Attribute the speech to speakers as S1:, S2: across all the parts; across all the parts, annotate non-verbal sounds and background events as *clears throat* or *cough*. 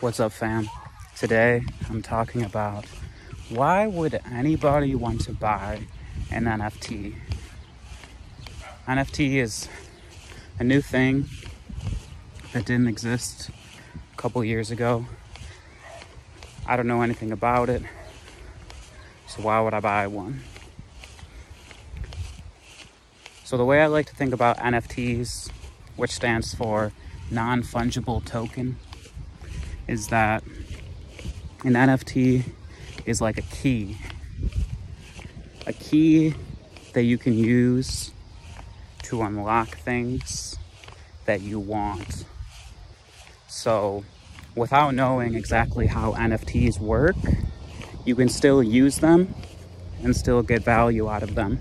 S1: What's up, fam? Today I'm talking about why would anybody want to buy an NFT? NFT is a new thing that didn't exist a couple years ago. I don't know anything about it, so why would I buy one? So, the way I like to think about NFTs, which stands for non fungible token, is that an NFT is like a key. A key that you can use to unlock things that you want. So, without knowing exactly how NFTs work, you can still use them and still get value out of them.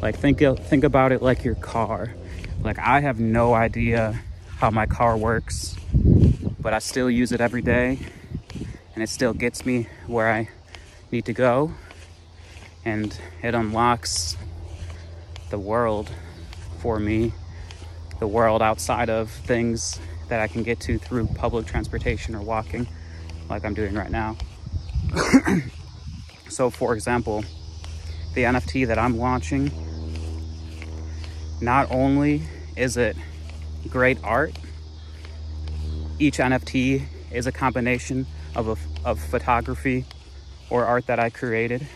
S1: Like think think about it like your car. Like I have no idea how my car works, but I still use it every day and it still gets me where I need to go and it unlocks the world for me, the world outside of things that I can get to through public transportation or walking like I'm doing right now. *clears throat* so for example, the NFT that I'm launching, not only is it great art, each NFT is a combination of, a, of photography or art that I created,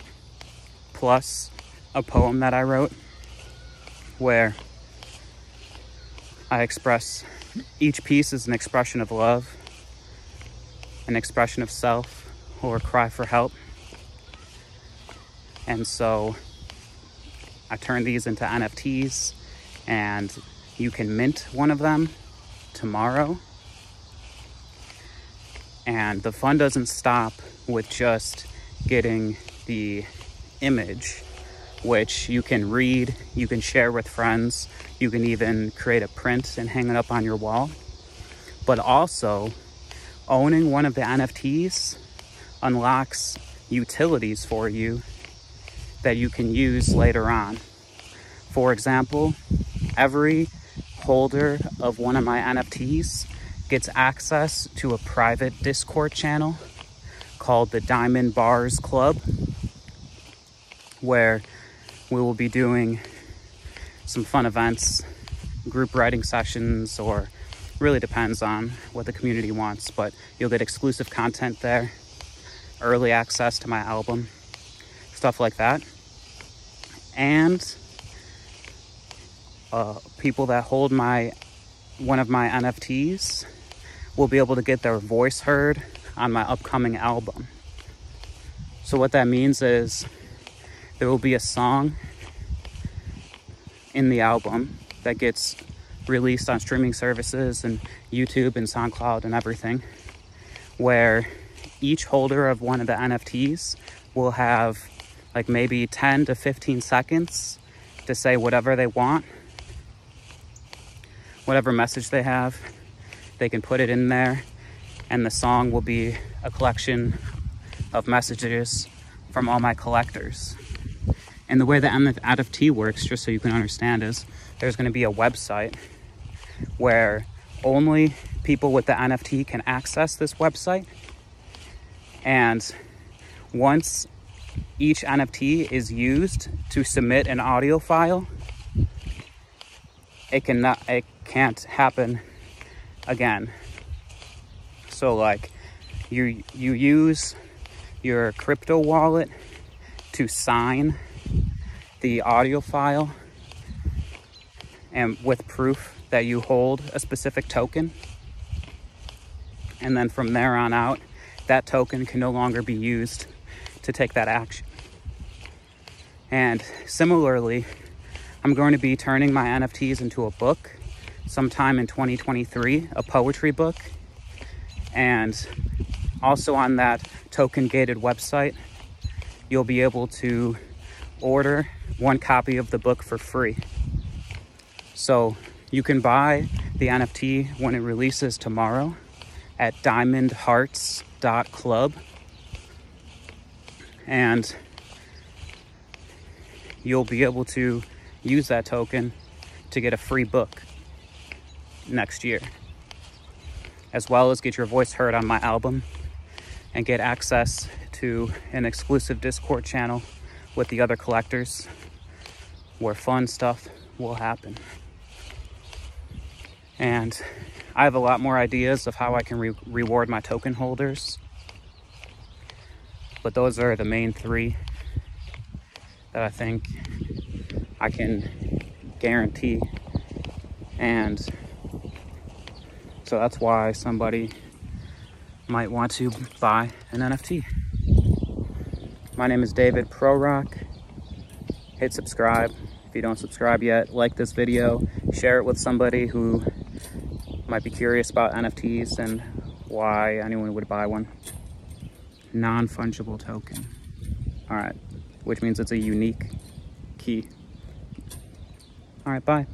S1: plus a poem that I wrote where I express each piece is an expression of love, an expression of self, or a cry for help. And so I turned these into NFTs, and you can mint one of them tomorrow and the fun doesn't stop with just getting the image, which you can read, you can share with friends, you can even create a print and hang it up on your wall. But also, owning one of the NFTs unlocks utilities for you that you can use later on. For example, every holder of one of my NFTs gets access to a private Discord channel called the Diamond Bars Club, where we will be doing some fun events, group writing sessions, or really depends on what the community wants, but you'll get exclusive content there, early access to my album, stuff like that. And uh, people that hold my one of my NFTs will be able to get their voice heard on my upcoming album. So, what that means is there will be a song in the album that gets released on streaming services and YouTube and SoundCloud and everything, where each holder of one of the NFTs will have like maybe 10 to 15 seconds to say whatever they want, whatever message they have they can put it in there and the song will be a collection of messages from all my collectors. And the way the NFT works, just so you can understand, is there's going to be a website where only people with the NFT can access this website. And once each NFT is used to submit an audio file, it cannot it can't happen again. So like you you use your crypto wallet to sign the audio file and with proof that you hold a specific token. And then from there on out, that token can no longer be used to take that action. And similarly, I'm going to be turning my NFTs into a book sometime in 2023, a poetry book. And also on that token gated website, you'll be able to order one copy of the book for free. So you can buy the NFT when it releases tomorrow at diamondhearts.club. And you'll be able to use that token to get a free book next year. as well as get your voice heard on my album and get access to an exclusive Discord channel with the other collectors where fun stuff will happen. And I have a lot more ideas of how I can re reward my token holders. But those are the main three that I think I can guarantee. And so that's why somebody might want to buy an NFT. My name is David Prorok. Hit subscribe. If you don't subscribe yet, like this video, share it with somebody who might be curious about NFTs and why anyone would buy one. Non-fungible token. All right, which means it's a unique key. All right, bye.